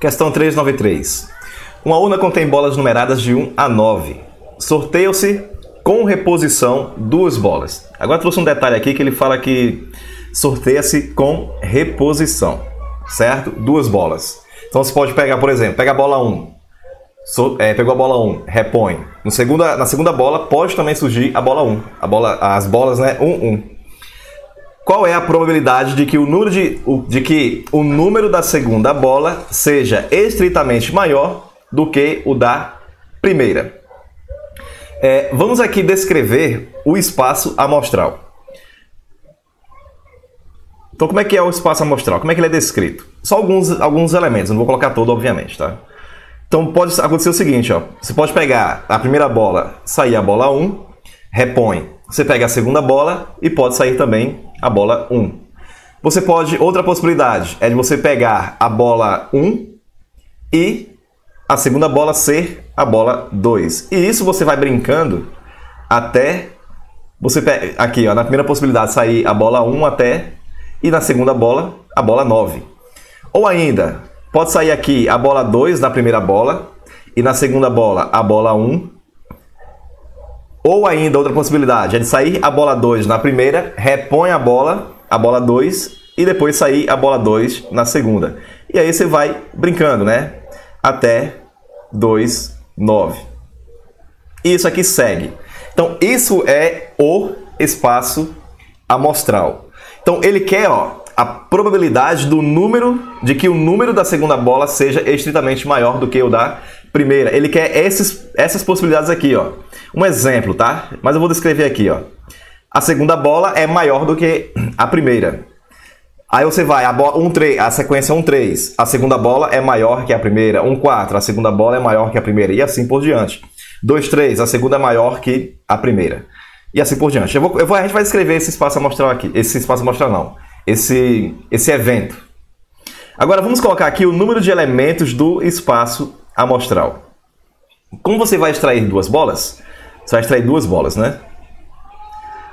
Questão 393. Uma urna contém bolas numeradas de 1 a 9. Sorteiam-se com reposição duas bolas. Agora trouxe um detalhe aqui que ele fala que sorteia-se com reposição, certo? Duas bolas. Então você pode pegar, por exemplo, pega a bola 1, so, é, pegou a bola 1, repõe. No segunda, na segunda bola pode também surgir a bola 1, a bola, as bolas, né? 1, 1 qual é a probabilidade de que o número de, de que o número da segunda bola seja estritamente maior do que o da primeira? É, vamos aqui descrever o espaço amostral. Então, como é que é o espaço amostral? Como é que ele é descrito? Só alguns, alguns elementos, não vou colocar todo, obviamente, tá? Então, pode acontecer o seguinte, ó. Você pode pegar a primeira bola, sair a bola 1, repõe. Você pega a segunda bola e pode sair também a bola 1. Você pode, outra possibilidade é de você pegar a bola 1 e a segunda bola ser a bola 2. E isso você vai brincando até você pega, aqui, ó, na primeira possibilidade sair a bola 1 até e na segunda bola a bola 9. Ou ainda, pode sair aqui a bola 2 na primeira bola e na segunda bola a bola 1 ou ainda, outra possibilidade é de sair a bola 2 na primeira, repõe a bola, a bola 2, e depois sair a bola 2 na segunda. E aí você vai brincando, né? Até 2, 9. Isso aqui segue. Então, isso é o espaço amostral. Então, ele quer ó, a probabilidade do número, de que o número da segunda bola seja estritamente maior do que o da primeira. Ele quer esses, essas possibilidades aqui, ó. Um exemplo, tá? Mas eu vou descrever aqui, ó. A segunda bola é maior do que a primeira. Aí você vai, a, bola, um, 3, a sequência 1, 3, a segunda bola é maior que a primeira. 1, 4, a segunda bola é maior que a primeira. E assim por diante. 2, 3, a segunda é maior que a primeira. E assim por diante. Eu vou, eu vou, a gente vai descrever esse espaço amostral aqui. Esse espaço amostral não. Esse, esse evento. Agora vamos colocar aqui o número de elementos do espaço amostral. Como você vai extrair duas bolas? Você vai extrair duas bolas, né?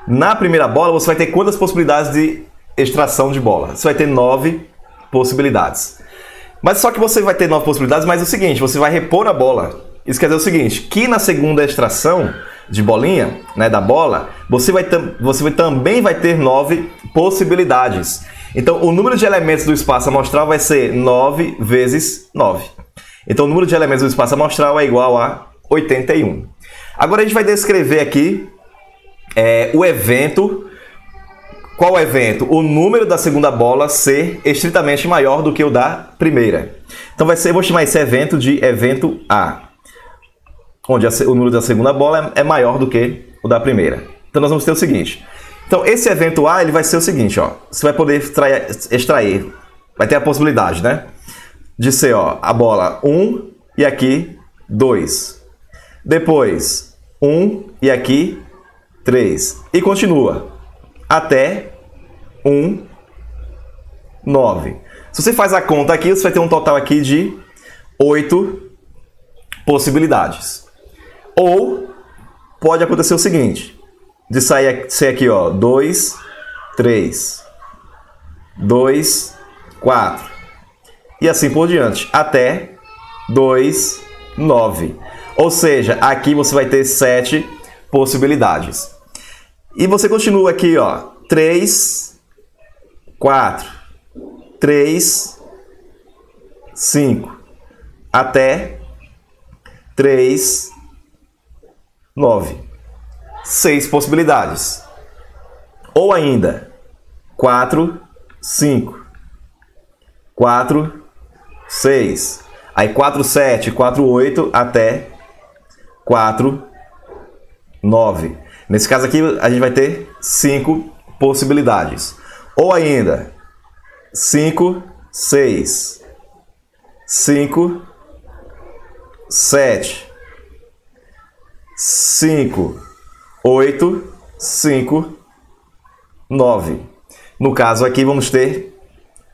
Na primeira bola, você vai ter quantas possibilidades de extração de bola? Você vai ter nove possibilidades. Mas só que você vai ter nove possibilidades, mas é o seguinte, você vai repor a bola. Isso quer dizer o seguinte, que na segunda extração de bolinha, né, da bola, você, vai você vai, também vai ter nove possibilidades. Então, o número de elementos do espaço amostral vai ser 9 vezes 9. Então, o número de elementos do espaço amostral é igual a 81. Agora a gente vai descrever aqui é, o evento. Qual evento? O número da segunda bola ser estritamente maior do que o da primeira. Então vai ser, eu vou chamar esse evento de evento A, onde a, o número da segunda bola é, é maior do que o da primeira. Então nós vamos ter o seguinte. Então esse evento A ele vai ser o seguinte, ó. Você vai poder extrair, extrair vai ter a possibilidade, né? De ser, ó, a bola 1 e aqui 2. Depois 1 e aqui 3. E continua até 1, 9. Se você faz a conta aqui, você vai ter um total aqui de 8 possibilidades. Ou pode acontecer o seguinte, de sair ser aqui, ó, 2, 3, 2, 4 e assim por diante, até 2, 9. Ou seja, aqui você vai ter sete possibilidades. E você continua aqui, ó, 3, 4, 3, 5, até 3, 9. Seis possibilidades. Ou ainda, 4, 5, 4, 6. Aí 4, 7, 4, 8 até 4, 9. Nesse caso aqui, a gente vai ter 5 possibilidades. Ou ainda, 5, 6, 5, 7, 5, 8, 5, 9. No caso aqui, vamos ter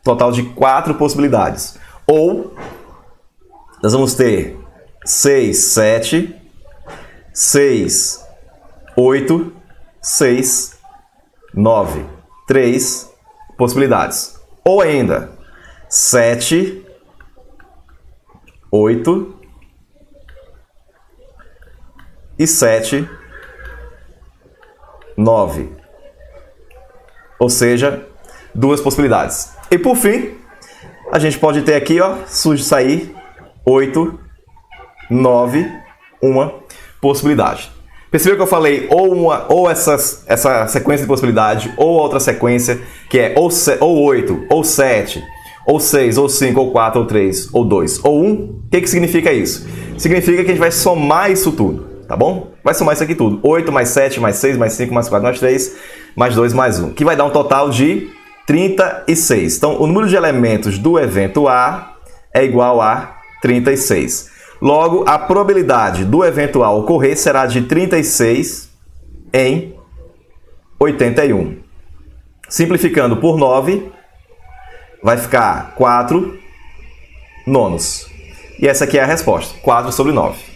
total de 4 possibilidades. Ou nós vamos ter 6, 7, 6, 8, 6, 9. Três possibilidades. Ou ainda, 7, 8 e 7, 9. Ou seja, duas possibilidades. E por fim, a gente pode ter aqui, ó, sair 8, 9, uma possibilidade. Percebeu que eu falei ou, uma, ou essas, essa sequência de possibilidade, ou outra sequência, que é ou, ou 8, ou 7, ou 6, ou 5, ou 4, ou 3, ou 2, ou 1. O que, que significa isso? Significa que a gente vai somar isso tudo, tá bom? Vai somar isso aqui tudo. 8 mais 7, mais 6, mais 5, mais 4, mais 3, mais 2, mais 1. Que vai dar um total de 36. Então, o número de elementos do evento A é igual a 36. Logo, a probabilidade do evento A ocorrer será de 36 em 81. Simplificando por 9, vai ficar 4 nonos. E essa aqui é a resposta, 4 sobre 9.